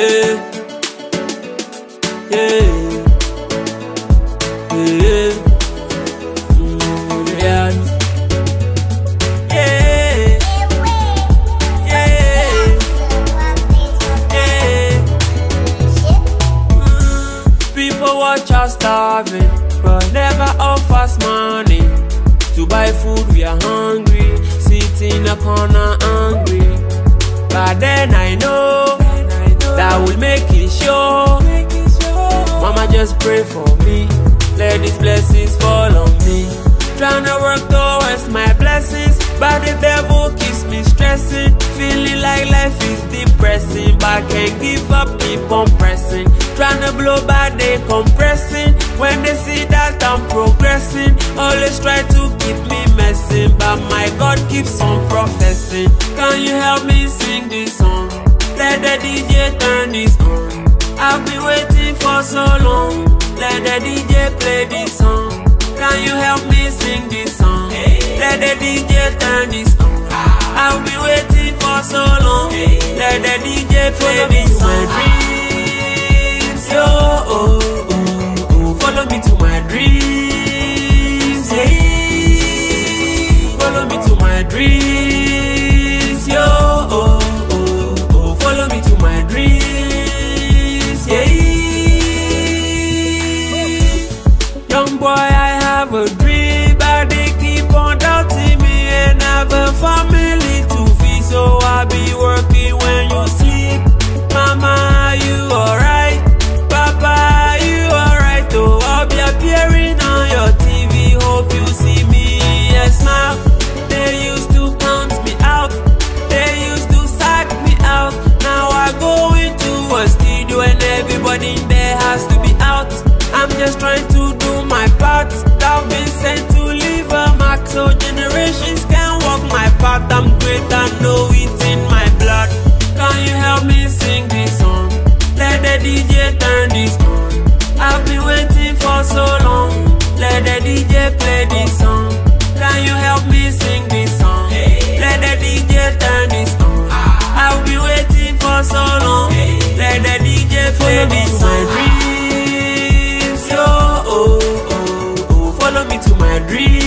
Yeah. Yeah. Yeah. Mm, yeah. Yeah. Yeah. Yeah. People watch us starving, but never offers money. To buy food, we are hungry, sit in a corner hungry. But then I know that will make it sure. Mama just pray for me, let these blessings fall on me. Trying to work towards my blessings, but the devil keeps me stressing. Feeling like life is depressing, but can't give up, keep on pressing. Trying to blow, but they compressing. When they see that I'm progressing, always try to keep me messing, but my God keeps on professing. Can you help me sing this song? Let the DJ turn this on. I've been waiting for so long. Let the DJ play this song. Can you help me sing this song? Let the DJ turn this on. I've been waiting for so long. Let the DJ play this song. Dreams, yo, oh, oh, oh. Follow me to my dreams, yeah. Follow me to my dreams, boy, I have a dream, but they keep on doubting me, and have a family to feed, so I be working when you sleep. Mama, you alright? Papa, you alright? Oh, I'll be appearing on your TV. Hope you see me and smile. They used to count me out. They used to sack me out. Now I go into a studio and everybody in there has to be out. I'm just trying to do my part. I've been sent to leave a mark so generations can walk my path. I'm great, I know it in my blood. Can you help me sing this song? Let the DJ turn this on. I've been waiting for so long. Let the DJ play this song. Can you help me sing this song? Let the DJ turn this on. Dreams,